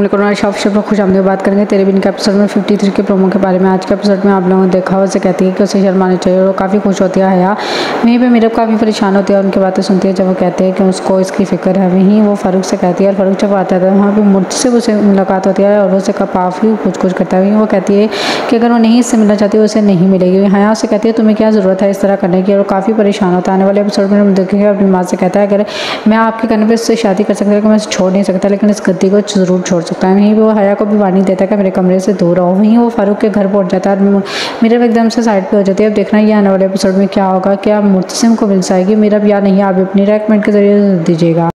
में खुश आमदी बात करेंगे। तेरे बिन के एपिसोड में 53 के प्रोमो के बारे में। आज के एपिसोड में आप लोगों ने देखा उसे कहती है कि उसे शर्माना चाहिए और वो काफ़ी खुश होती है। हया वहीं पे मीरब काफ़ी परेशान होती है और उनकी बातें सुनती है। जब वो कहते हैं कि उसको इसकी फ़िक्र है, वहीं वो फ़ारूक से कहती है और फ़ारूक जब आता है वहाँ पर मुझसे उसे मुलाकात होती है और उसे काफ़ी कुछ कुछ करता है। वहीं वो कहती है कि अगर वो नहीं इससे मिलना चाहती उसे नहीं मिलेगी। हया से कहती है, तुम्हें क्या ज़रूरत है इस तरह करने की? और काफ़ी परेशान होता है। आने वाले एपिसोड में हम देखेंगे, अपनी माँ से कहता है, अगर मैं आपके कहने पर उससे शादी कर सकता है मैं छोड़ नहीं सकता, लेकिन इस गद्दी को ज़रूर छोड़ सकता है। वहीं वो हया को भी वार्निंग देता है कि मेरे कमरे से दूर आओ वहीं वो फारूक के घर पहुँच जाता है मेरा एकदम से साइड पर हो जाती है। अब देखना ये आने वाले एपिसोड में क्या होगा, क्या मुतसिम को मिल जाएगी। मेरा या नहीं, आप अपनी रेकमेंड के ज़रिए दीजिएगा।